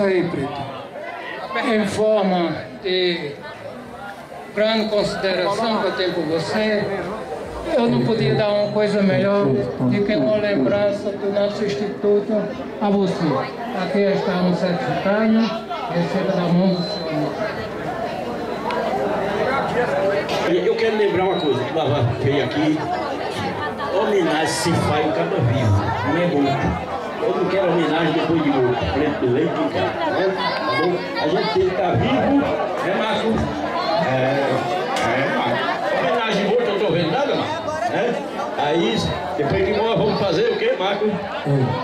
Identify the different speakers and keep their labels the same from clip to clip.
Speaker 1: Aí, Preto. Em forma de grande consideração que eu tenho por você, eu não podia dar uma coisa melhor do que uma lembrança do nosso Instituto a você. Aqui está um certificado, receba da mão do senhor.
Speaker 2: Eu quero lembrar uma coisa, que Lava veio aqui, homenagem se faz o cabo vivo, não é bom. Eu não quero homenagem depois de morto, preto do leite, né? Tá bom? A gente tem que estar vivo, né, Marco? É, é, Marco. Homenagem de morto, eu não estou vendo nada, Marco. É? Aí, depois que morre, vamos fazer o quê, Marco?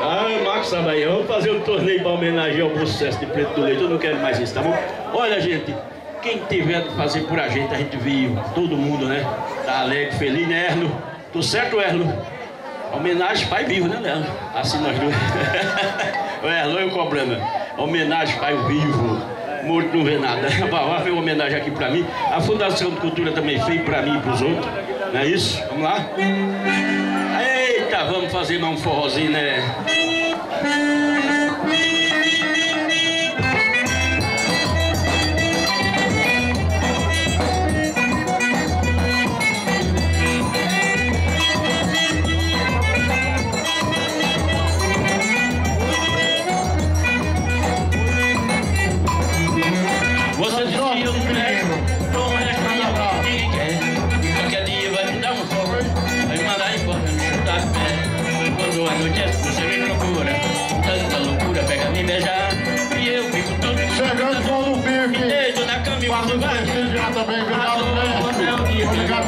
Speaker 2: Ah, Marco sabe aí, vamos fazer um torneio para homenagear o sucesso de preto do leite. Eu não quero mais isso, tá bom? Olha, gente, quem tiver de fazer por a gente, a gente viu, todo mundo, né? Tá alegre, feliz, né, Erlo? Tô certo, Erlo? Homenagem pai vivo, né, Leandro? Assim nós dois. o Erlo e o Cobrando. Homenagem pai vivo. Morto não vê nada. Bavá fez uma homenagem aqui pra mim. A Fundação de Cultura também fez pra mim e pros outros. Não é isso? Vamos lá? Eita, vamos fazer mais um forrozinho, né?
Speaker 3: Chegando com o
Speaker 2: Me
Speaker 3: Bife.
Speaker 2: deito na cama e
Speaker 3: também, obrigado mesmo. Obrigado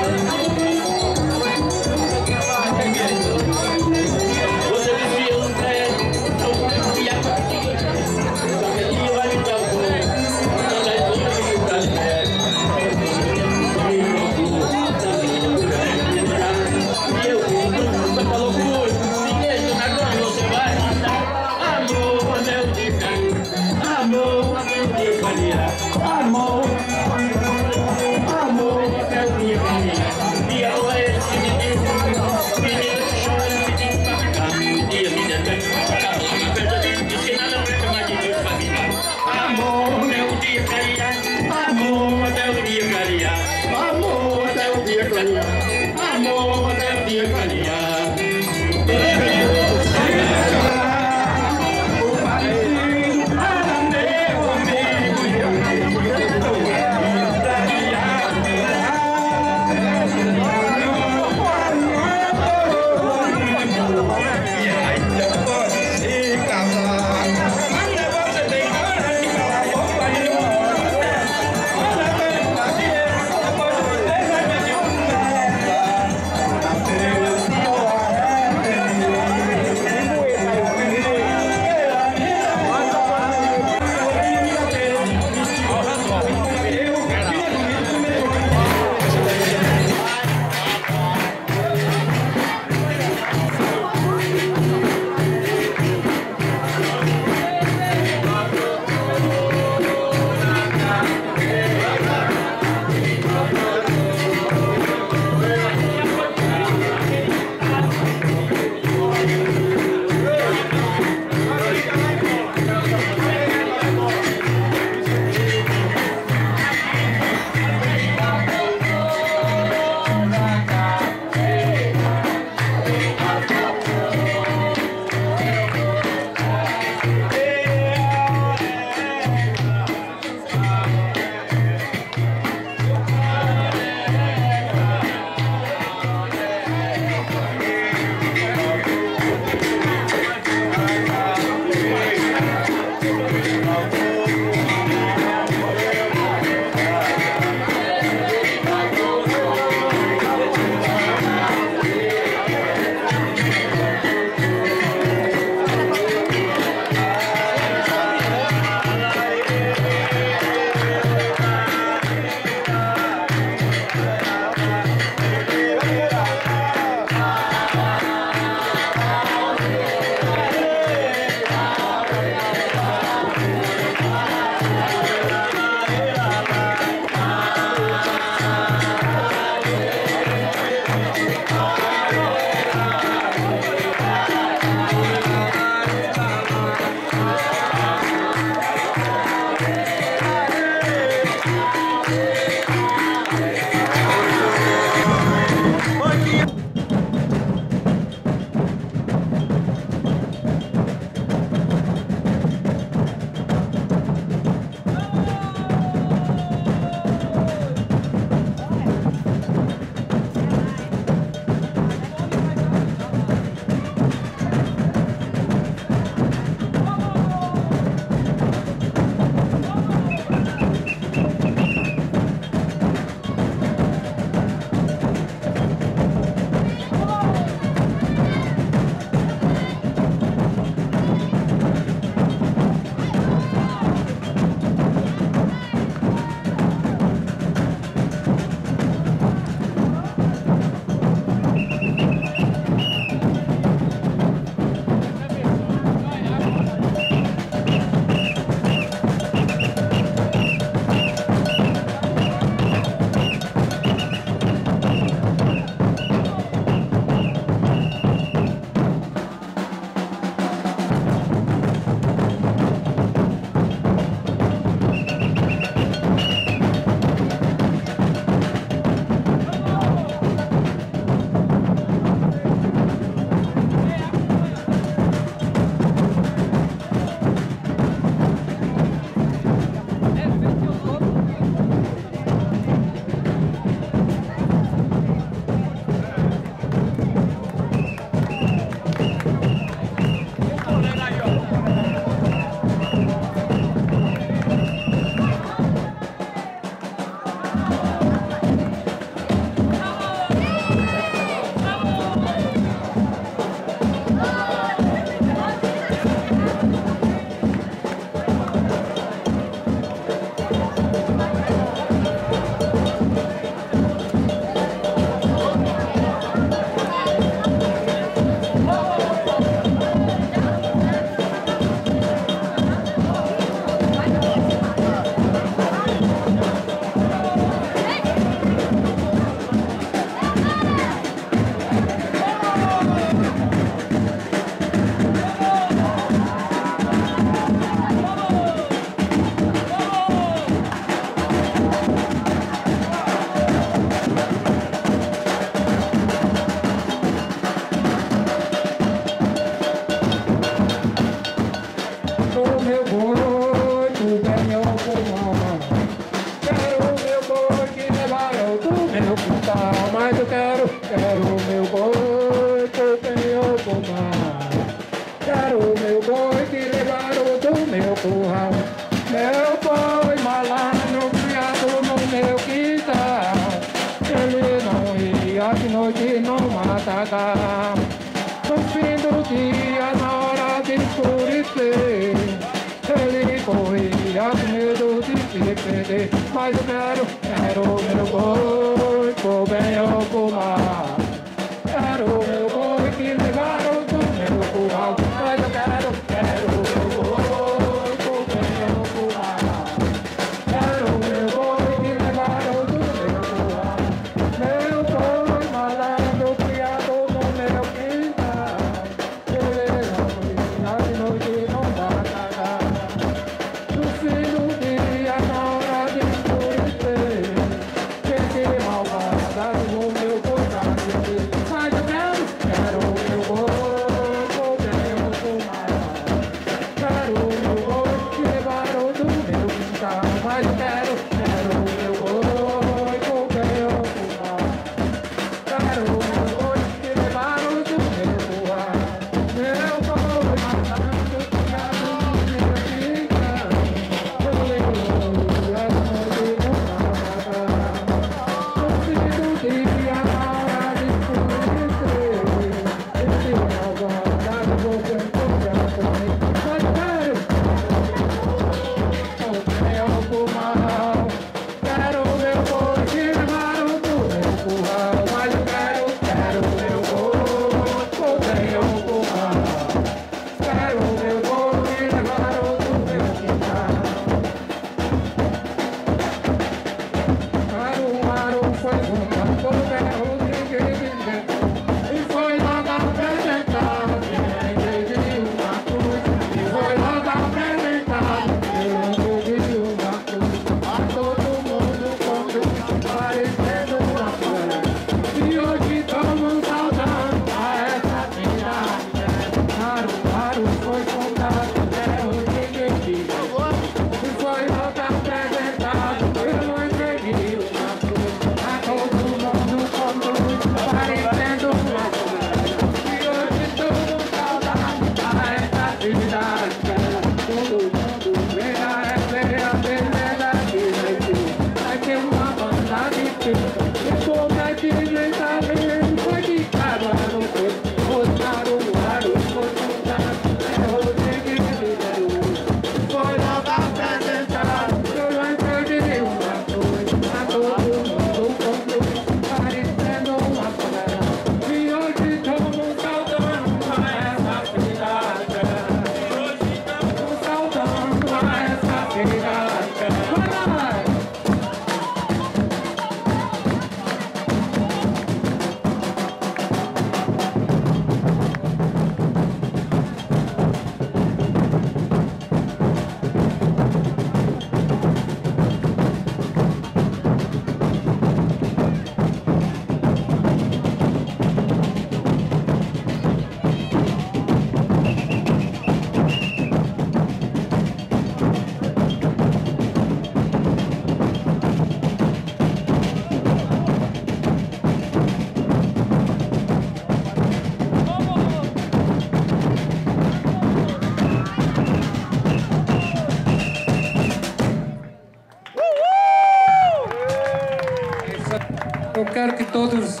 Speaker 2: espero que
Speaker 1: todos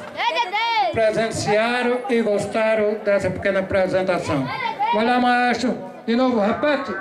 Speaker 1: presenciaram e gostaram dessa pequena apresentação. Olá, Macho. De novo, repete.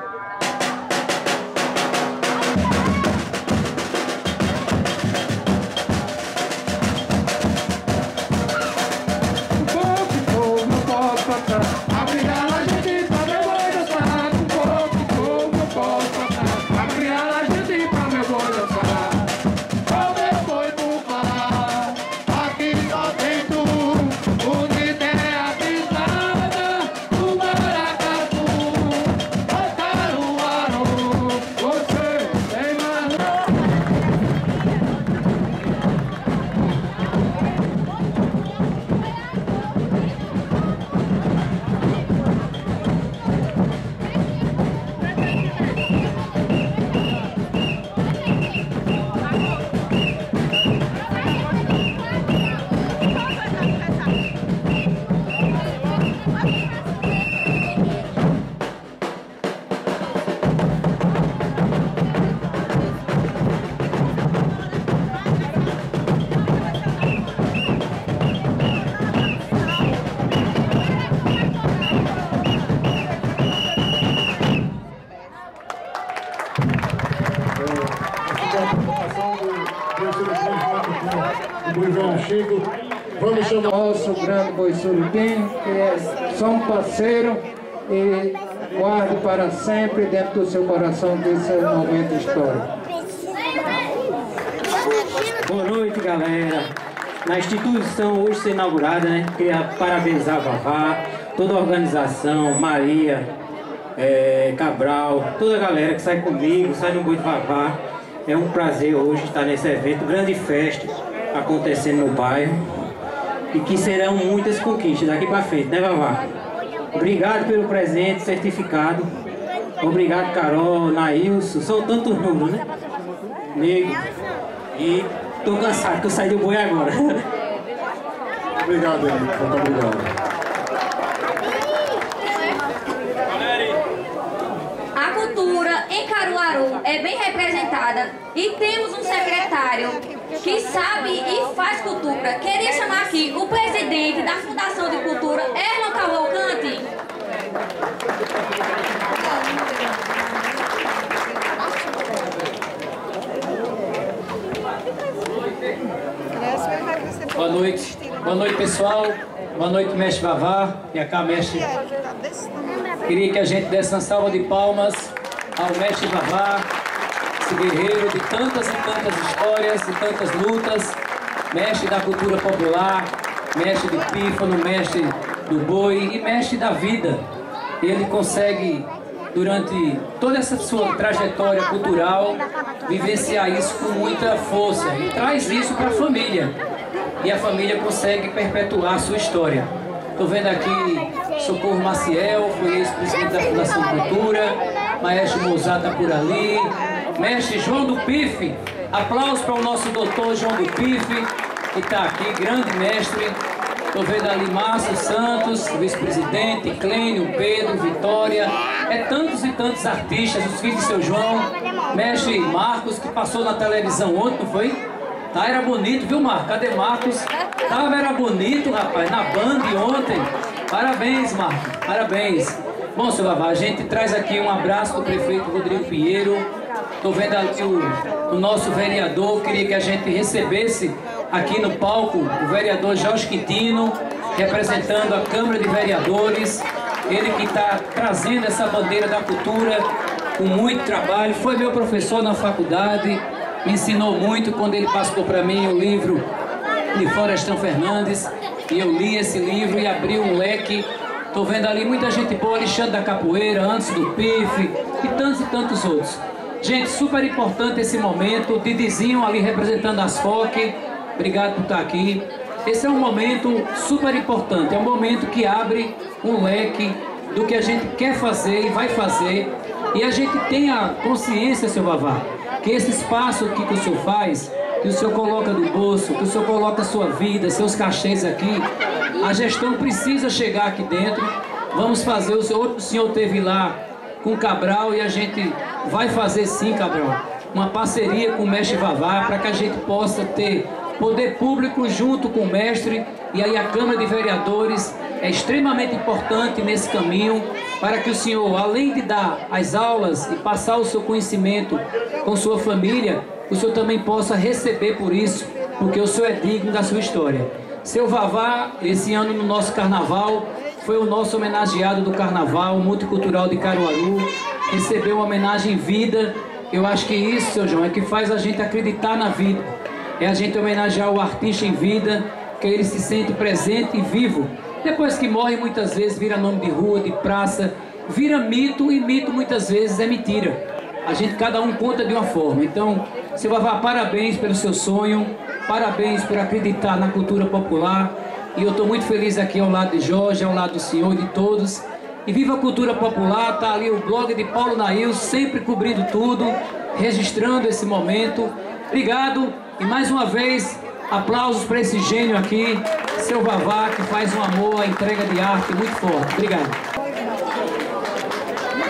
Speaker 2: Público. Vamos chamar...
Speaker 1: Nosso grande Boi Surubim, que é só um parceiro e guarde para sempre dentro do seu coração desse momento histórico.
Speaker 4: Boa noite, galera. Na instituição hoje ser inaugurada, né? Queria parabenizar a Vavá, toda a organização, Maria, é, Cabral, toda a galera que sai comigo, sai no Boi de Vavá. É um prazer hoje estar nesse evento, grande festa acontecendo no bairro. E que serão muitas conquistas daqui para frente, né, Vavá? Obrigado pelo presente, certificado. Obrigado, Carol, Nailson. São tantos números, né? Nego. E tô cansado que eu saí do boi agora.
Speaker 2: Obrigado, Henrique. Muito obrigado.
Speaker 5: A cultura em Caruaru é bem representada e temos um secretário que sabe e faz cultura. Queria chamar aqui o presidente da Fundação de Cultura, Erlon Cavalcante.
Speaker 6: Boa noite. Boa noite, pessoal. Boa noite, mestre Vavá. E cá, mestre. Queria que a gente desse uma salva de palmas ao mestre Vavá, esse guerreiro de tantas e tantas histórias, de tantas lutas, mestre da cultura popular, mestre do pífano, mestre do boi e mestre da vida. Ele consegue, durante toda essa sua trajetória cultural, vivenciar isso com muita força e traz isso para a família. E a família consegue perpetuar a sua história. Estou vendo aqui Socorro Maciel, foi ex-presidente da Fundação Cultura, Maestro Mozart está por ali, Mestre João do Pife, aplausos para o nosso doutor João do Pife, que está aqui, grande mestre. Estou vendo ali Márcio Santos, vice-presidente, Clênio, Pedro, Vitória, é tantos e tantos artistas, os filhos de seu João, mestre Marcos, que passou na televisão ontem, não foi? Tá, era bonito, viu, Marcos? Cadê Marcos? Tava, era bonito, rapaz, na Band ontem. Parabéns, Marcos, parabéns. Bom, seu Vavá, a gente traz aqui um abraço do prefeito Rodrigo Pinheiro. Estou vendo aqui o, o nosso vereador, queria que a gente recebesse aqui no palco o vereador Jorge Quintino, representando a Câmara de Vereadores. Ele que está trazendo essa bandeira da cultura com muito trabalho. Foi meu professor na faculdade, me ensinou muito quando ele passou para mim o livro de Florestan Fernandes e eu li esse livro e abri um leque. Estou vendo ali muita gente boa, Alexandre da Capoeira, antes do PIF e tantos e tantos outros. Gente, super importante esse momento. Didizinho ali representando as FOC. Obrigado por estar aqui. Esse é um momento super importante. É um momento que abre um leque do que a gente quer fazer e vai fazer. E a gente tem a consciência, seu Vavá, que esse espaço aqui que o senhor faz, que o senhor coloca do bolso, que o senhor coloca a sua vida, seus cachês aqui, a gestão precisa chegar aqui dentro. Vamos fazer, o senhor, o senhor teve lá com Cabral e a gente vai fazer sim, Cabral, uma parceria com o mestre Vavá para que a gente possa ter poder público junto com o mestre e aí a Câmara de Vereadores é extremamente importante nesse caminho para que o senhor, além de dar as aulas e passar o seu conhecimento com sua família, o senhor também possa receber por isso, porque o senhor é digno da sua história. Seu Vavá, esse ano no nosso carnaval, foi o nosso homenageado do carnaval multicultural de Caruaru, recebeu uma homenagem em vida. Eu acho que isso, seu João, é que faz a gente acreditar na vida. É a gente homenagear o artista em vida, que ele se sente presente e vivo. Depois que morre, muitas vezes vira nome de rua, de praça, vira mito e mito muitas vezes é mentira. A gente, cada um conta de uma forma. Então, seu Vavá, parabéns pelo seu sonho, parabéns por acreditar na cultura popular. E eu estou muito feliz aqui ao lado de Jorge, ao lado do senhor e de todos. E viva a cultura popular, tá ali o blog de Paulo Nail, sempre cobrindo tudo, registrando esse momento. Obrigado e mais uma vez, aplausos para esse gênio aqui, seu Vavá, que faz um amor à entrega de arte muito forte. Obrigado.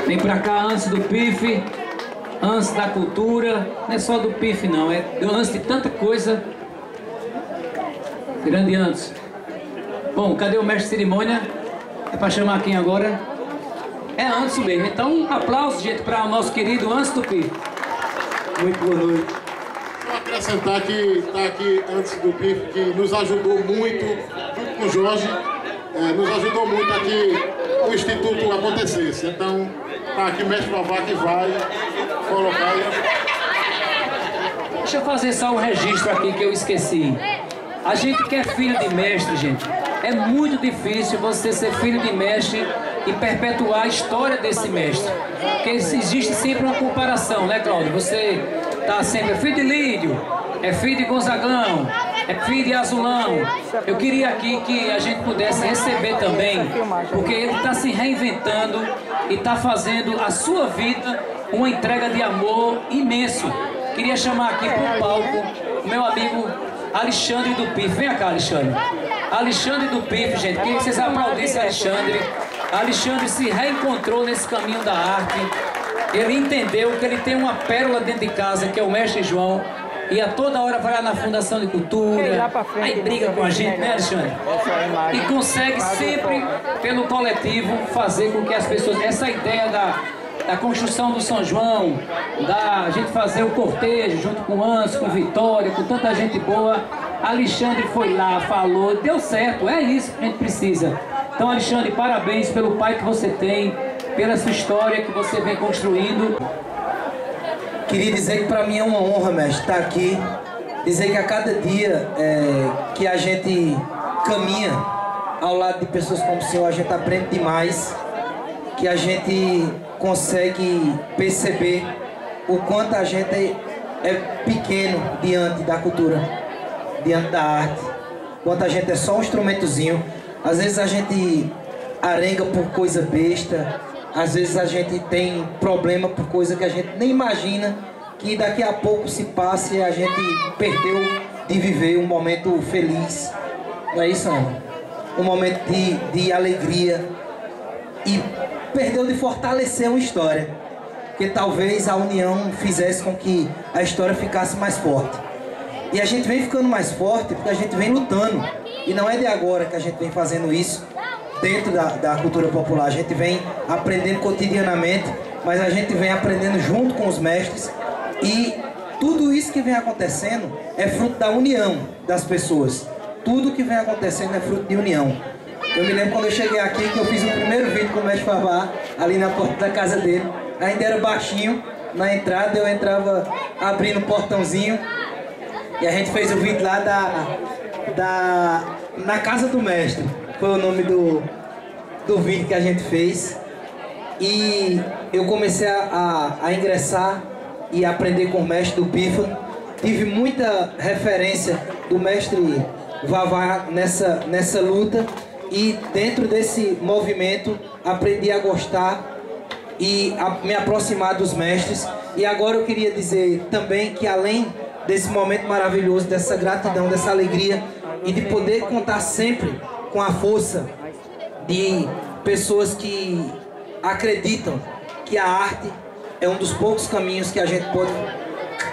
Speaker 6: Vem para cá antes do PIF, antes da cultura, não é só do PIF não, é antes de tanta coisa. Grande antes. Bom, cadê o mestre cerimônia? É para chamar quem agora? É antes mesmo. Então, um aplauso, gente, para o nosso querido Antes do PIF.
Speaker 4: Muito boa noite.
Speaker 2: acrescentar que está aqui antes do PIF, que nos ajudou muito, junto com o Jorge, é, nos ajudou muito aqui o Instituto acontecesse. Então, está aqui mestre Vavá que vai colocar.
Speaker 6: Deixa eu fazer só um registro aqui que eu esqueci. A gente que é filho de mestre, gente, é muito difícil você ser filho de mestre e perpetuar a história desse mestre. Porque existe sempre uma comparação, né, Cláudio? Você tá sempre é filho de Lídio, é filho de Gonzagão, é filho de Azulão. Eu queria aqui que a gente pudesse receber também, porque ele está se reinventando e está fazendo a sua vida uma entrega de amor imenso. Queria chamar aqui para o palco o meu amigo Alexandre do PIF. Vem cá, Alexandre. Alexandre do PIF, gente. Queria que vocês aplaudissem Alexandre. Alexandre se reencontrou nesse caminho da arte. Ele entendeu que ele tem uma pérola dentro de casa, que é o mestre João. E a toda hora vai lá na Fundação de Cultura, aí briga com a gente, né, Alexandre? E consegue sempre, pelo coletivo, fazer com que as pessoas. Essa ideia da, da construção do São João, da gente fazer o cortejo junto com o Anso, com Vitória, com tanta gente boa. Alexandre foi lá, falou, deu certo, é isso que a gente precisa. Então, Alexandre, parabéns pelo pai que você tem, pela sua história que você vem construindo.
Speaker 7: Queria dizer que para mim é uma honra, mestre, estar aqui. Dizer que a cada dia é, que a gente caminha ao lado de pessoas como o senhor, a gente aprende demais. Que a gente consegue perceber o quanto a gente é pequeno diante da cultura, diante da arte. Quanto a gente é só um instrumentozinho. Às vezes a gente arenga por coisa besta, às vezes a gente tem problema por coisa que a gente nem imagina que daqui a pouco se passe e a gente perdeu de viver um momento feliz. Não é isso, não? Um momento de, de alegria. E perdeu de fortalecer uma história. Que talvez a união fizesse com que a história ficasse mais forte. E a gente vem ficando mais forte porque a gente vem lutando. E não é de agora que a gente vem fazendo isso dentro da, da cultura popular. A gente vem aprendendo cotidianamente, mas a gente vem aprendendo junto com os mestres e tudo isso que vem acontecendo é fruto da união das pessoas. Tudo que vem acontecendo é fruto de união. Eu me lembro quando eu cheguei aqui que eu fiz o primeiro vídeo com o mestre Fabá, ali na porta da casa dele. Ainda era baixinho, na entrada eu entrava abrindo o portãozinho e a gente fez o vídeo lá da, da na casa do mestre foi o nome do, do vídeo que a gente fez. E eu comecei a, a, a ingressar e aprender com o mestre do Pífano. Tive muita referência do mestre Vavá nessa, nessa luta e dentro desse movimento aprendi a gostar e a me aproximar dos mestres. E agora eu queria dizer também que além desse momento maravilhoso, dessa gratidão, dessa alegria e de poder contar sempre com a força de pessoas que acreditam que a arte é um dos poucos caminhos que a gente pode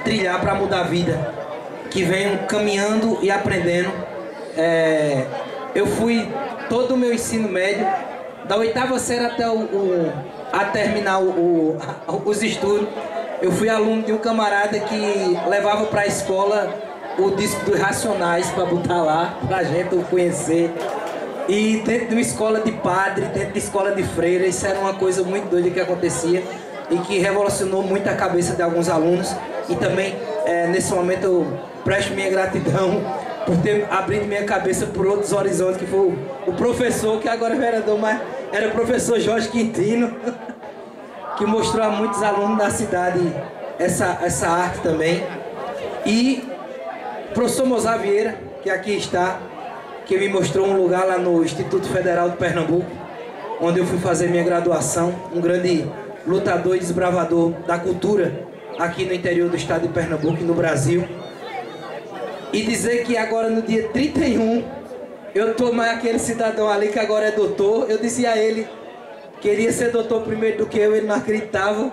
Speaker 7: trilhar para mudar a vida, que venham caminhando e aprendendo. É, eu fui todo o meu ensino médio, da oitava série até o, o a terminar o, o, os estudos, eu fui aluno de um camarada que levava para a escola o disco dos Racionais para botar lá, para a gente conhecer. E dentro de uma escola de padre, dentro de escola de freira, isso era uma coisa muito doida que acontecia e que revolucionou muito a cabeça de alguns alunos. E também, é, nesse momento, eu presto minha gratidão por ter abrido minha cabeça por outros horizontes, que foi o, professor, que agora é vereador, mas era o professor Jorge Quintino, que mostrou a muitos alunos da cidade essa, essa arte também. E o professor Mozart Vieira, que aqui está, que me mostrou um lugar lá no Instituto Federal de Pernambuco, onde eu fui fazer minha graduação, um grande lutador e desbravador da cultura aqui no interior do estado de Pernambuco e no Brasil. E dizer que agora no dia 31, eu tô mais aquele cidadão ali que agora é doutor, eu dizia a ele, queria ser doutor primeiro do que eu, ele não acreditava.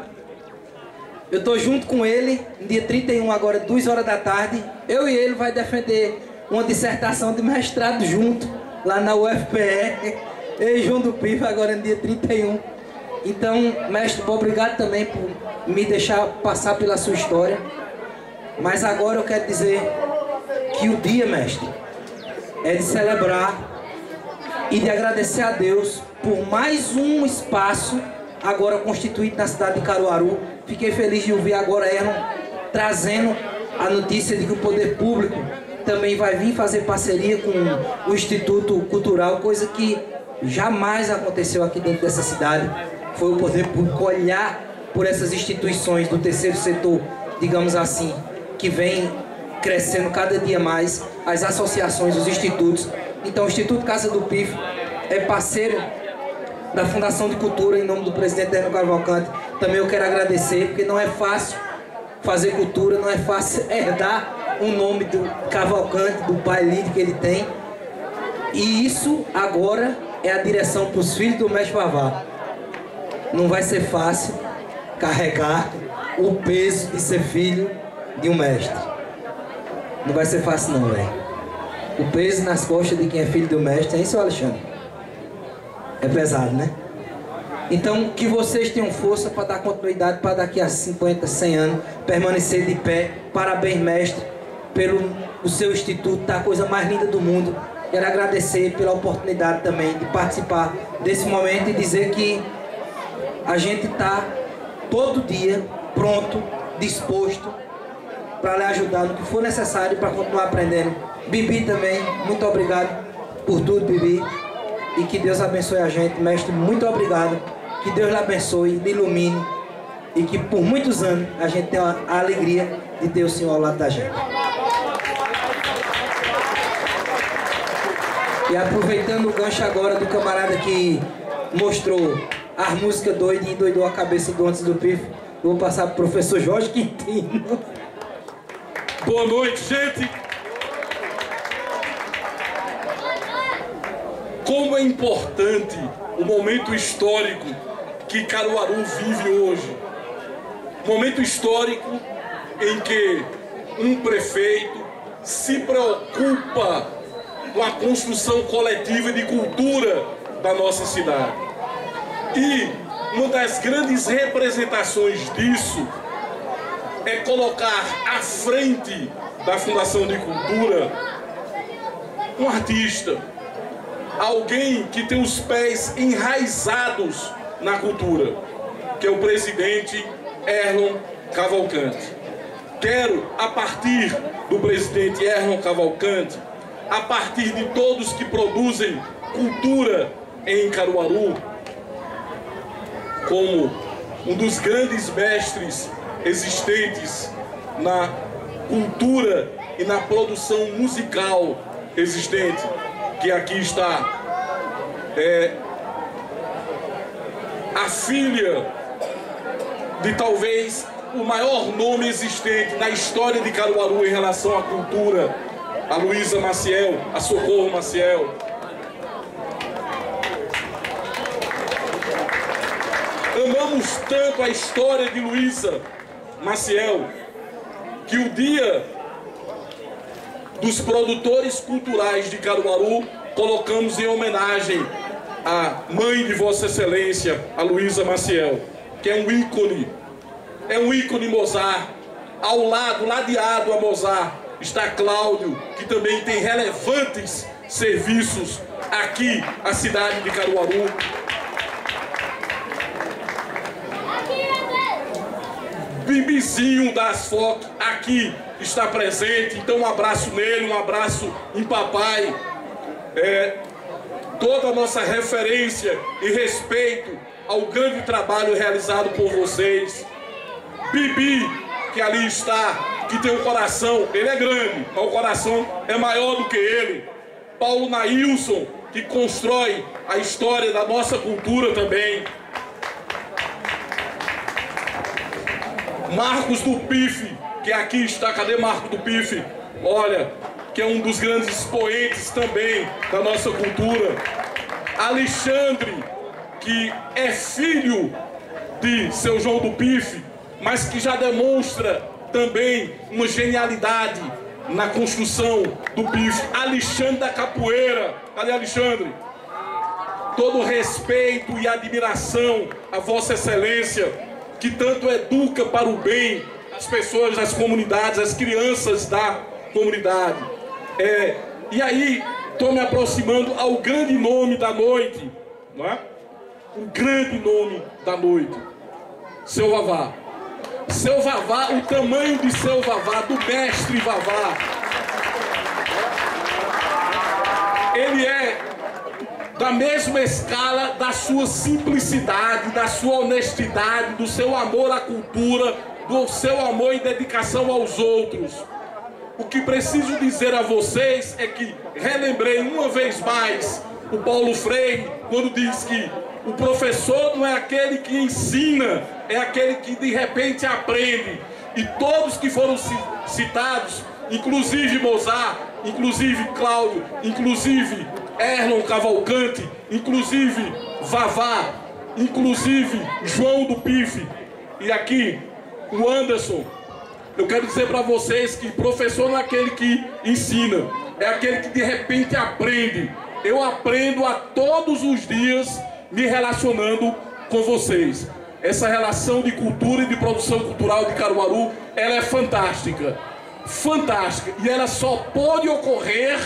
Speaker 7: Eu tô junto com ele, no dia 31 agora, 2 horas da tarde, eu e ele vai defender uma dissertação de mestrado junto, lá na UFPE. Eu e João do Pifa, agora no dia 31. Então, mestre, obrigado também por me deixar passar pela sua história. Mas agora eu quero dizer que o dia, mestre, é de celebrar e de agradecer a Deus por mais um espaço agora constituído na cidade de Caruaru. Fiquei feliz de ouvir agora Erlon trazendo a notícia de que o poder público também vai vir fazer parceria com o Instituto Cultural, coisa que jamais aconteceu aqui dentro dessa cidade. Foi o poder público olhar por essas instituições do terceiro setor, digamos assim, que vem crescendo cada dia mais, as associações, os institutos. Então, o Instituto Casa do PIF é parceiro da Fundação de Cultura, em nome do presidente Daniel Cavalcante. Também eu quero agradecer, porque não é fácil fazer cultura, não é fácil herdar o nome do Cavalcante, do pai lindo que ele tem. E isso agora é a direção para os filhos do mestre Vavá. Não vai ser fácil carregar o peso de ser filho de um mestre. Não vai ser fácil não, velho. O peso nas costas de quem é filho do mestre é isso, Alexandre? É pesado, né? Então, que vocês tenham força para dar continuidade para daqui a 50, 100 anos permanecer de pé. Parabéns, mestre, pelo o seu instituto, tá a coisa mais linda do mundo. Quero agradecer pela oportunidade também de participar desse momento e dizer que a gente está todo dia pronto, disposto para lhe ajudar no que for necessário para continuar aprendendo. Bibi também, muito obrigado por tudo, Bibi. E que Deus abençoe a gente, mestre, muito obrigado. Que Deus lhe abençoe, lhe ilumine e que por muitos anos a gente tenha a alegria de ter o Senhor ao lado da gente. E aproveitando o gancho agora do camarada que mostrou as músicas doidas e doidou a cabeça do antes do pif, vou passar para o professor Jorge Quintino.
Speaker 8: Boa noite, gente. Como é importante o momento histórico que Caruaru vive hoje. Momento histórico em que um prefeito se preocupa com a construção coletiva de cultura da nossa cidade. E uma das grandes representações disso é colocar à frente da Fundação de Cultura um artista, alguém que tem os pés enraizados na cultura, que é o presidente Erlon Cavalcante. Quero, a partir do presidente Erlon Cavalcante, a partir de todos que produzem cultura em Caruaru, como um dos grandes mestres existentes na cultura e na produção musical existente, que aqui está. É, a filha de talvez o maior nome existente na história de Caruaru em relação à cultura. A Luísa Maciel, a Socorro Maciel. Amamos tanto a história de Luísa Maciel que o dia dos produtores culturais de Caruaru colocamos em homenagem à mãe de Vossa Excelência, a Luísa Maciel, que é um ícone, é um ícone Mozart. Ao lado, ladeado a Mozart, está Cláudio, que também tem relevantes serviços aqui, a cidade de Caruaru. Bibizinho das fotos aqui está presente, então um abraço nele, um abraço em papai. É, toda a nossa referência e respeito ao grande trabalho realizado por vocês. Bibi, que ali está, que tem um coração, ele é grande, mas o coração é maior do que ele. Paulo Nailson, que constrói a história da nossa cultura também. Marcos do Pife, que aqui está, cadê Marcos do Pife? Olha, que é um dos grandes expoentes também da nossa cultura. Alexandre, que é filho de seu João do Pife, mas que já demonstra também uma genialidade na construção do bife. Alexandre da Capoeira, cadê Alexandre? Todo respeito e admiração a Vossa Excelência, que tanto educa para o bem as pessoas das comunidades, as crianças da comunidade. É, e aí, estou me aproximando ao grande nome da noite, não é? O grande nome da noite, seu Vavá. Seu Vavá, o tamanho de seu Vavá, do mestre Vavá. Ele é da mesma escala da sua simplicidade, da sua honestidade, do seu amor à cultura, do seu amor e dedicação aos outros. O que preciso dizer a vocês é que relembrei uma vez mais o Paulo Freire quando diz que o professor não é aquele que ensina, é aquele que de repente aprende. E todos que foram citados, inclusive Mozart, inclusive Cláudio, inclusive Erlon Cavalcante, inclusive Vavá, inclusive João do Pife e aqui o Anderson. Eu quero dizer para vocês que professor não é aquele que ensina, é aquele que de repente aprende. Eu aprendo a todos os dias me relacionando com vocês. Essa relação de cultura e de produção cultural de Caruaru, ela é fantástica. Fantástica. E ela só pode ocorrer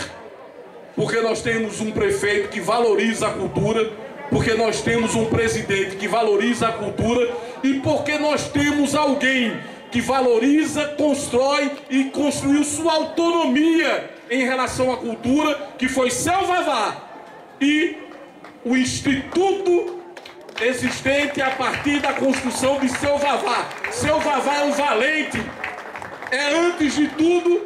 Speaker 8: porque nós temos um prefeito que valoriza a cultura, porque nós temos um presidente que valoriza a cultura e porque nós temos alguém que valoriza, constrói e construiu sua autonomia em relação à cultura, que foi Vavá e o instituto existente a partir da construção de Seu Vavá. Seu Vavá é um valente, é antes de tudo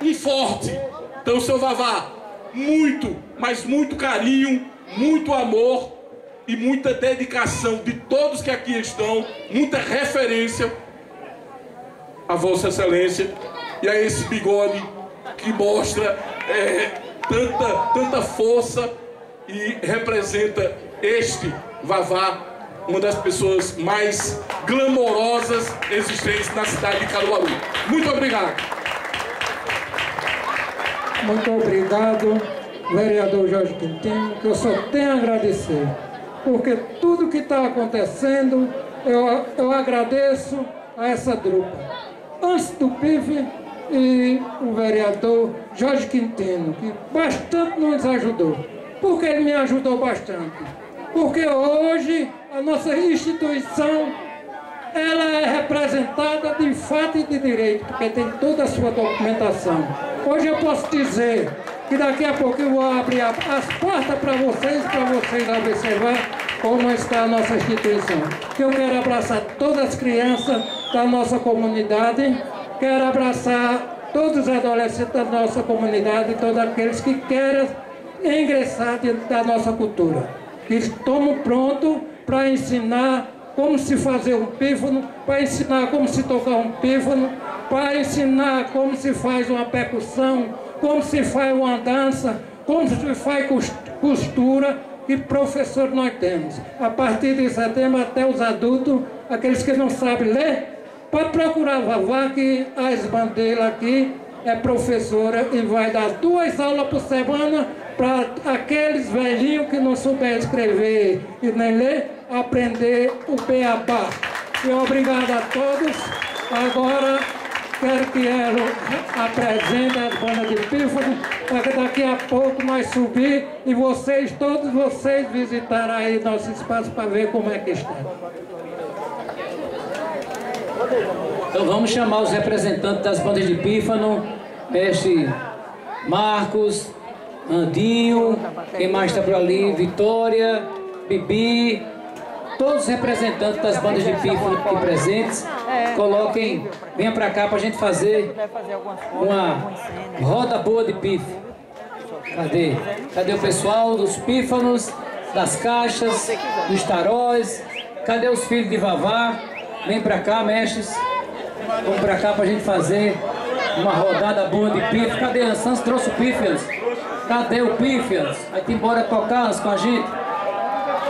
Speaker 8: um forte. Então, Seu Vavá, muito, mas muito carinho, muito amor e muita dedicação de todos que aqui estão, muita referência a Vossa Excelência e a esse bigode que mostra é, tanta, tanta força e representa este Vavá, uma das pessoas mais glamorosas existentes na cidade de Caruaru. Muito obrigado.
Speaker 1: Muito obrigado, vereador Jorge Quintino, que eu só tenho a agradecer. Porque tudo que está acontecendo, eu, eu agradeço a essa drupa. Antes do PIF e o vereador Jorge Quintino, que bastante nos ajudou. Por que ele me ajudou bastante? Porque hoje a nossa instituição ela é representada de fato e de direito, porque tem toda a sua documentação. Hoje eu posso dizer que daqui a pouco eu vou abrir as portas para vocês, para vocês observar como está a nossa instituição. Eu quero abraçar todas as crianças da nossa comunidade, quero abraçar todos os adolescentes da nossa comunidade, todos aqueles que querem ingressar dentro da nossa cultura. Estamos prontos para ensinar como se fazer um pífano, para ensinar como se tocar um pífano, para ensinar como se faz uma percussão, como se faz uma dança, como se faz costura, e professor nós temos. A partir de setembro até os adultos, aqueles que não sabem ler, pode procurar Vavá, que a bandeiras aqui é professora e vai dar duas aulas por semana para aqueles velhinhos que não souberem escrever e nem ler, aprender o beabá. E obrigado a todos. Agora quero que ela apresente as bandas de pífano, para que daqui a pouco nós subir e vocês, todos vocês, visitarem aí nosso espaço para ver como é que está.
Speaker 6: Então vamos chamar os representantes das bandas de pífano, mestre Marcos, Andinho, quem mais está por ali? Vitória, Bibi, todos os representantes das bandas de pífano aqui presentes, coloquem, venham para cá para a gente fazer uma roda boa de pífano. Cadê? Cadê o pessoal dos pífanos, das caixas, dos taróis? Cadê os filhos de Vavá? Vem para cá, mestres. Vamos para cá para a gente fazer uma rodada boa de pífano. Cadê a Sans? Trouxe o pífanos? Cadê o Pífias? Vai embora tocar com a gente.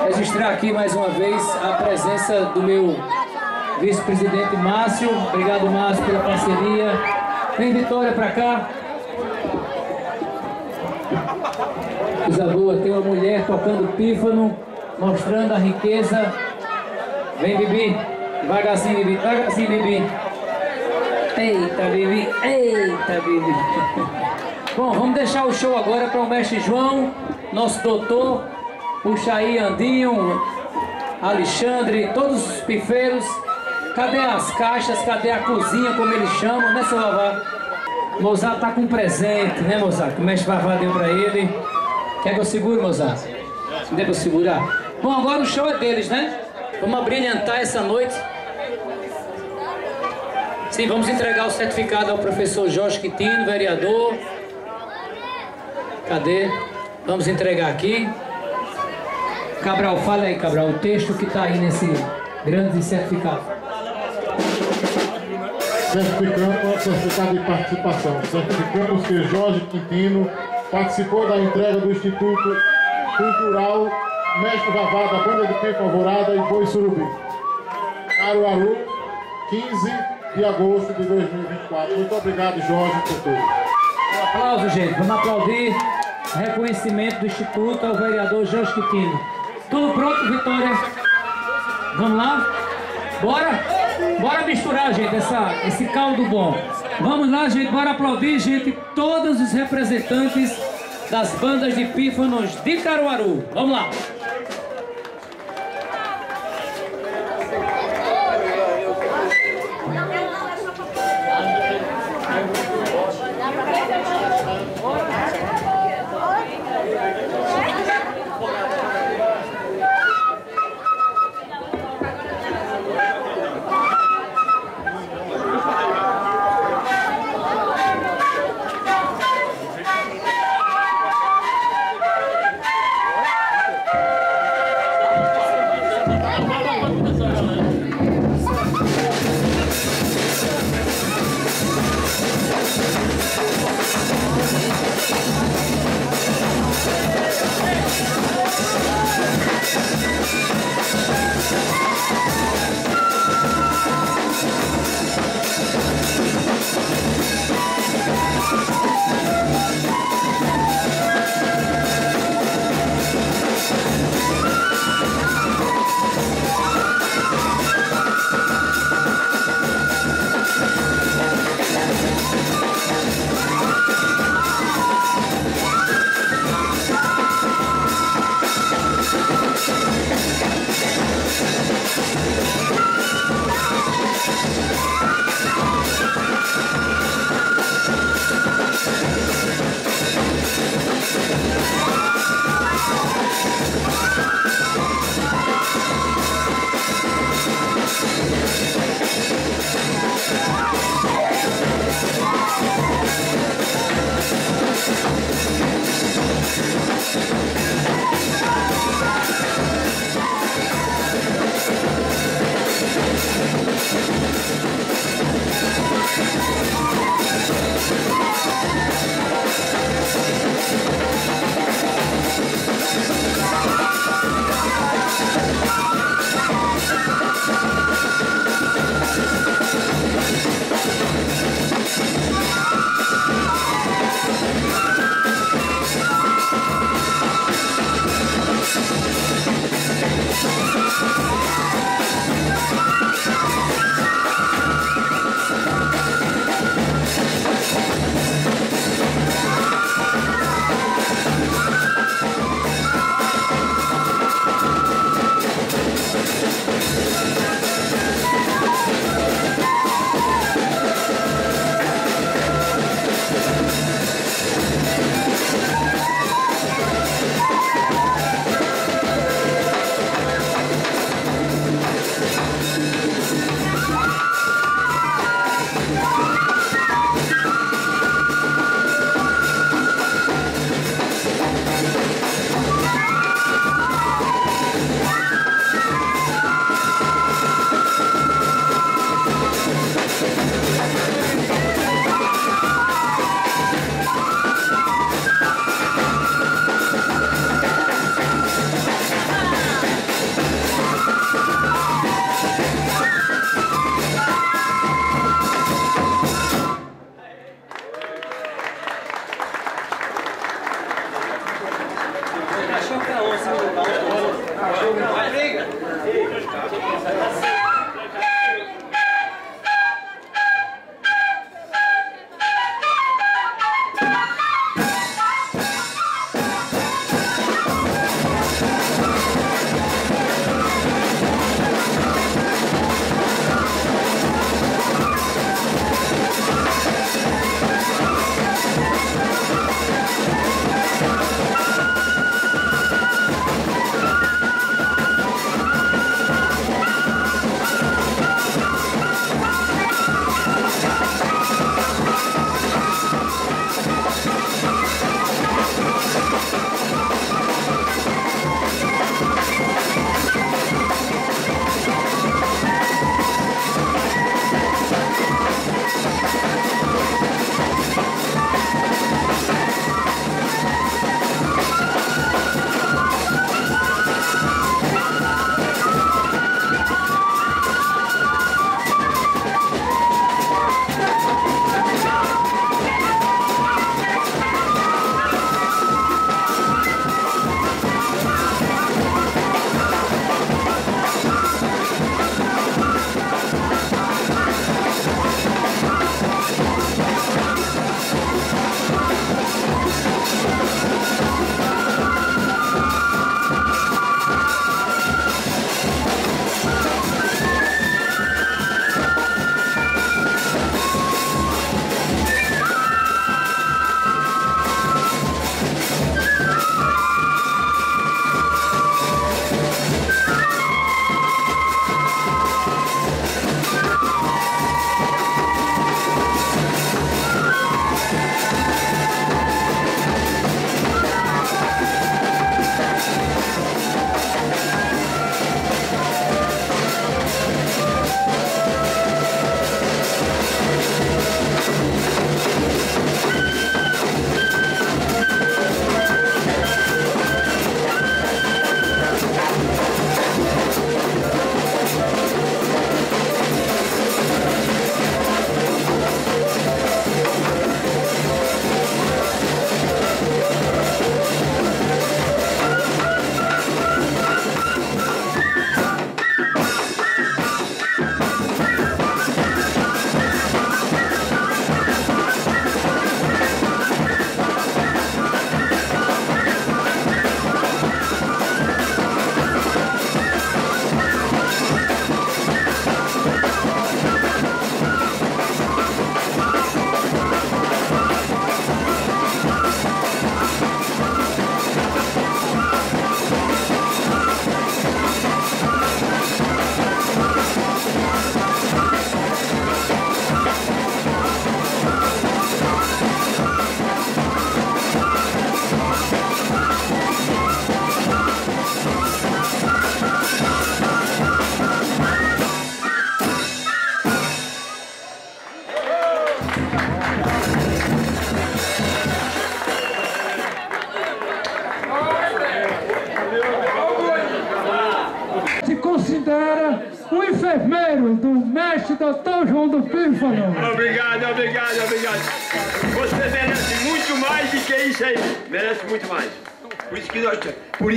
Speaker 6: Registrar aqui mais uma vez a presença do meu vice-presidente Márcio. Obrigado, Márcio, pela parceria. Vem, Vitória, para cá. Coisa boa, tem uma mulher tocando pífano, mostrando a riqueza. Vem, Bibi. Devagarzinho, Bibi. Devagarzinho, Bibi. Eita, Bibi, eita, Bibi. Bom, vamos deixar o show agora para o mestre João, nosso doutor. Puxa aí, Andinho, Alexandre, todos os pifeiros. Cadê as caixas? Cadê a cozinha, como eles chamam, né, seu Vavá? Mozart tá com um presente, né, Mozart? O mestre Vavá deu para ele. Quer que eu segure, Mozart? Der para segurar. Bom, agora o show é deles, né? Vamos abrilhantar essa noite. Sim, vamos entregar o certificado ao professor Jorge Quintino, vereador. Cadê? Vamos entregar aqui. Cabral, fala aí, Cabral, o texto que está aí nesse grande certificado.
Speaker 2: Certificando, certificado de participação. Certificamos que Jorge Quintino participou da entrega do Instituto Cultural Mestre Vavá da Banda de Pipa Alvorada e Boi Surubi. Caruaru, 15 de agosto de 2024. Muito obrigado, Jorge, por tudo.
Speaker 6: Um aplauso, gente. Vamos aplaudir reconhecimento do Instituto ao vereador Jorge Quintino. Tudo pronto, Vitória? Vamos lá? Bora? Bora misturar, gente, essa, esse caldo bom. Vamos lá, gente, bora aplaudir, gente, todos os representantes das bandas de pífanos de Caruaru. Vamos lá.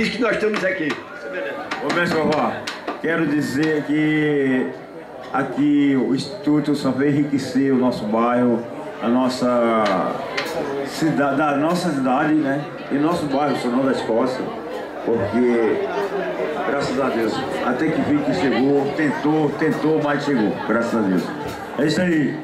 Speaker 9: Isso que nós estamos aqui.
Speaker 10: Ô, vovó, quero dizer que aqui o Instituto só veio enriquecer o nosso bairro, a nossa cidade, da nossa cidade, né? E nosso bairro, Sonão da Escócia, porque, graças a Deus, até que vi que chegou, tentou, tentou, mas chegou, graças a Deus. É isso aí.